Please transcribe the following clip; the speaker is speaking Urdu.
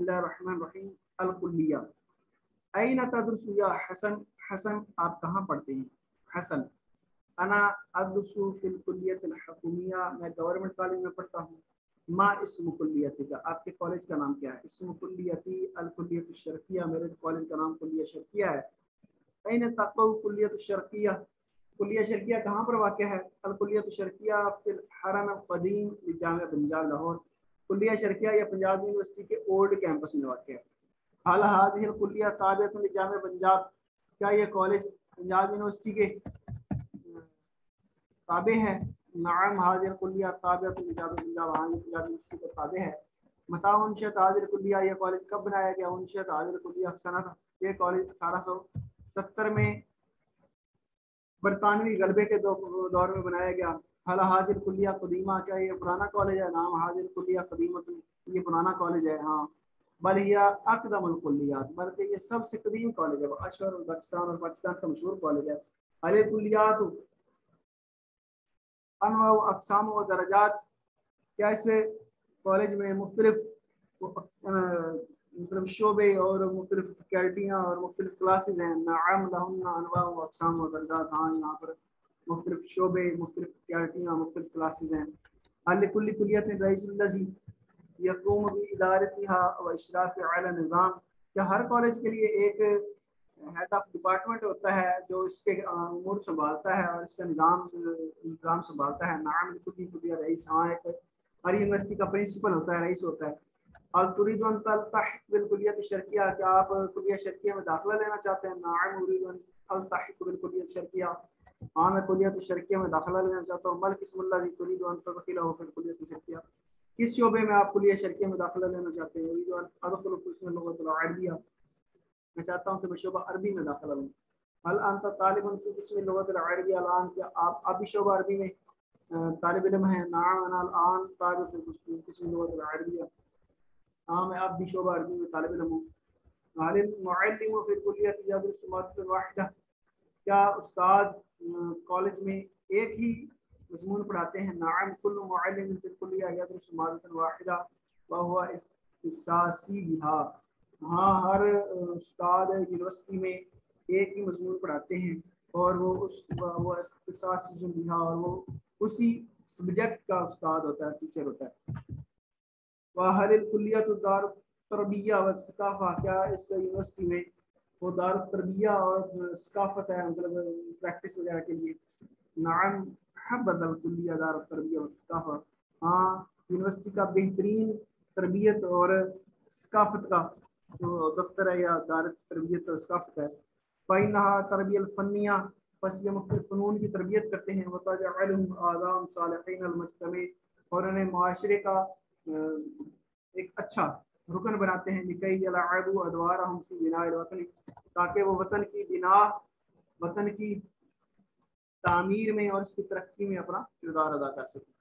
بسم اللہ الرحمن الرحیم، الکلیہ۔ این تدرس یا حسن؟ حسن، آپ کہاں پڑھتے ہیں؟ حسن۔ انا ادرس فی الکلیت الحکومیہ، میں گورنمنٹ کالج میں پڑھتا ہوں۔ ما اسم کلیتی کا، آپ کے کالج کا نام کیا ہے؟ اسم کلیتی الکلیت الشرقیہ، میرے کالج کا نام کلیہ شرقیہ ہے۔ این تقو کلیت الشرقیہ۔ کلیہ شرقیہ کہاں پر واقع ہے؟ الکلیت الشرقیہ فی الحرم القدیم، جامعہ پنجاب لاہور۔ کلیہ شرقیہ یا پنجاب یونیورسٹی کے اولڈ کیمپس میں واقع ہے۔ حال حاضر الکلیہ تابعۃ لجامع پنجاب کیا یہ کالج پنجاب یونیورسٹی کے تابع ہے نعم، حاضر کلیہ تابعۃ لجامع پنجاب ہاں پنجاب یونیورسٹی کے تابع ہے متا انشت حاضر کلیہ یہ کالج کب بنایا گیا؟ انشت حاضر کلیہ سنت، یہ کالج اٹھارہ سو ستر میں برطانوی غلبے کے دور میں بنایا گیا۔ حال حاضر کلیہ قدیمہ کیا یہ پرانا کالج ہے، نام حاضر کلیہ قدیمہ یہ پرانا کالج ہے ہاں۔ بلیا اقدم الکلیات، بلکہ یہ سب سے قدیم کالج ہے اشہر اور پاکستان اور پاکستان کا مشہور کالج ہے۔ علی کلیات انواع و اقسام و درجات کیا اس کالج میں مختلف مختلف شعبے اور مختلف فیکلٹیاں اور مختلف کلاسز ہیں۔ نعم لہن، انواع و اقسام و درجات ہاں یہاں پر۔ مختلف شعبے، مختلف فیکلٹیاں مختلف کلاسز ہیں۔ علی کلی کلیت رئیس الذی یقوم بادارتها و اشراف اعلی نظام، کیا ہر کالج کے لیے ایک ہیڈ آف ڈپارٹمنٹ ہوتا ہے جو اس کے امور سنبھالتا ہے اور اس کا نظام نظام سنبھالتا ہے؟ نام کلی کلیہ رئیس ہاں ایک ہر یونیورسٹی کا پرنسپل ہوتا ہے، رئیس ہوتا ہے۔ اور ان تلتحق بالکلیت الشرقیہ کیا آپ کلیہ شرقیہ میں داخلہ لینا چاہتے ہیں؟ نعم، اريد ان التحق بالکلیت الشرقیہ ہاں میں کلیت الشرقیہ میں داخلہ لینا چاہتا ہوں۔ مل قسم اللہ جی تريد ان تدخله في الکلیت الشرقیہ کس شعبے میں آپ کلیہ شرقیہ میں داخلہ لینا چاہتے ہیں؟ اريد ان ادخل قسم اللغت العربیہ۔ میں چاہتا ہوں کہ میں شعبہ عربی میں داخلہ لوں۔ هل انت طالب في قسم اللغت العربیہ؟ الان کیا آپ ابھی شعبہ عربی میں طالب علم ہیں؟ نعم، انا الان طالب في قسم اللغت العربیہ۔ ہاں میں اب بھی شعبہ عربی میں طالب علم ہوں۔ حال المعلم فی الکلیت یدرس مادہ واحدہ کیا استاد، کالج میں ایک ہی مضمون پڑھاتے ہیں، نعم کل معلم فی الکلیہ یدرس مادہ واحدہ وهو اختصاصی بها ہاں ہر استاد یونیورسٹی میں ایک ہی مضمون پڑھاتے ہیں اور وہ اس، وہ اختصاصی جو بها اور وہ اسی سبجیکٹ کا استاد ہوتا ہے ٹیچر ہوتا ہے۔ وحل الکلیت دار تربیہ و ثقافہ کیا اس یونیورسٹی میں وہ دار تربیہ اور ثقافت ہے مطلب پریکٹس وغیرہ کے لیے۔ نعم حبت الکلیہ دار تربیہ و ثقافہ۔ ہاں یونیورسٹی کا بہترین تربیت اور ثقافت کا جو دفتر ہے یا دار تربیت اور ثقافت ہے۔ فَإِنَّهَا تربیہ الفنیہ بس یہ مختلف فنون کی تربیت کرتے ہیں۔ وَتَجْعَلُهُمْ آدام صالحین المجتمع۔ اور انہیں معاشرے کا ایک اچھا رکن بناتے ہیں نکئی العبو ادوارہم فی بنا الوطن، تاکہ وہ وطن کی بنا، وطن کی تعمیر میں اور اس کی ترقی میں اپنا کردار ادا کر سکیں۔